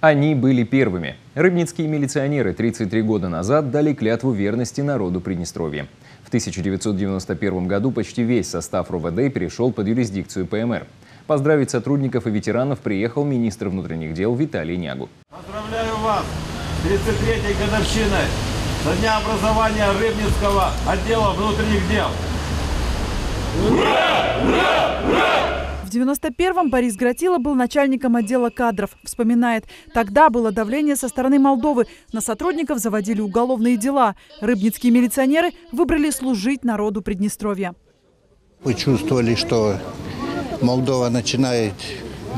Они были первыми. Рыбницкие милиционеры 33 года назад дали клятву верности народу Приднестровья. В 1991 году почти весь состав РОВД перешел под юрисдикцию ПМР. Поздравить сотрудников и ветеранов приехал министр внутренних дел Виталий Нягу. Поздравляю вас с 33-й годовщиной со дня образования Рыбницкого отдела внутренних дел. В 91-м Борис Гратило был начальником отдела кадров. Вспоминает, тогда было давление со стороны Молдовы. На сотрудников заводили уголовные дела. Рыбницкие милиционеры выбрали служить народу Приднестровья. Мы чувствовали, что Молдова начинает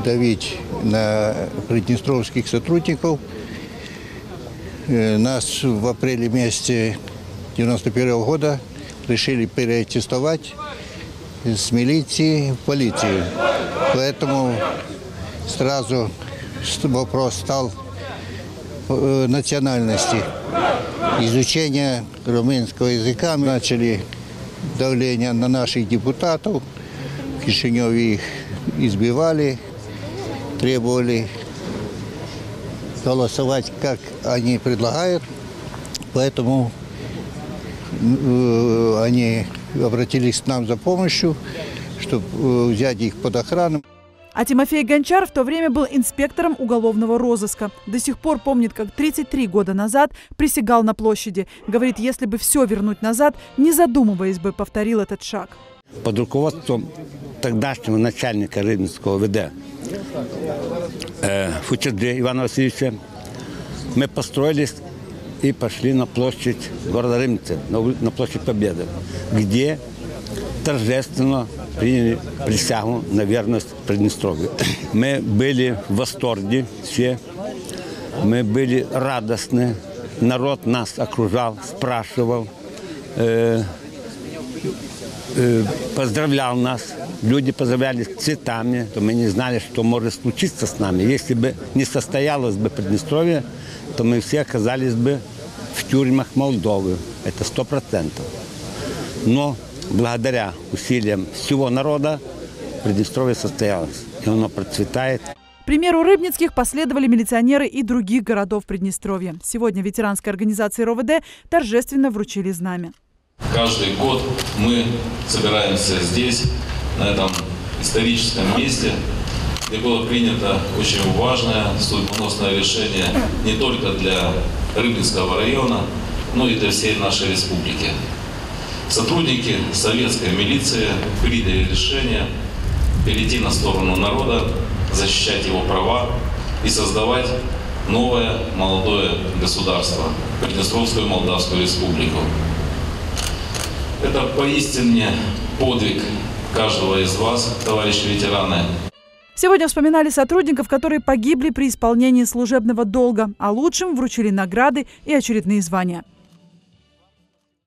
давить на приднестровских сотрудников. Э, Нас в апреле месяце 91 года решили переаттестовать с милиции в полицию. Поэтому сразу вопрос стал э, национальности. Изучение румынского языка Мы начали давление на наших депутатов. В Кишиневе их избивали, требовали голосовать, как они предлагают. Поэтому э, они обратились к нам за помощью, чтобы взять их под охрану. А Тимофей Гончар в то время был инспектором уголовного розыска. До сих пор помнит, как 33 года назад присягал на площади. Говорит, если бы все вернуть назад, не задумываясь бы, повторил этот шаг. под руководством тогдашнего начальника Рыбинского ВД э, Фучерджи Ивана Васильевича мы построились и пошли на площадь города Рымницы, на, площадь Победы, где торжественно приняли присягу на верность Приднестровью. Мы были в восторге все, мы были радостны, народ нас окружал, спрашивал, э, поздравлял нас. Люди поздравляли цветами, то мы не знали, что может случиться с нами. Если бы не состоялось бы Приднестровье, то мы все оказались бы в тюрьмах Молдовы. Это сто процентов. Но благодаря усилиям всего народа Приднестровье состоялось. И оно процветает. К примеру Рыбницких последовали милиционеры и других городов Приднестровья. Сегодня ветеранской организации РОВД торжественно вручили знамя. Каждый год мы собираемся здесь, на этом историческом месте, где было принято очень важное судьбоносное решение не только для Рыбинского района, но и для всей нашей республики. Сотрудники советской милиции приняли решение перейти на сторону народа, защищать его права и создавать новое молодое государство, Приднестровскую Молдавскую Республику. Это поистине подвиг каждого из вас, товарищи ветераны. Сегодня вспоминали сотрудников, которые погибли при исполнении служебного долга, а лучшим вручили награды и очередные звания.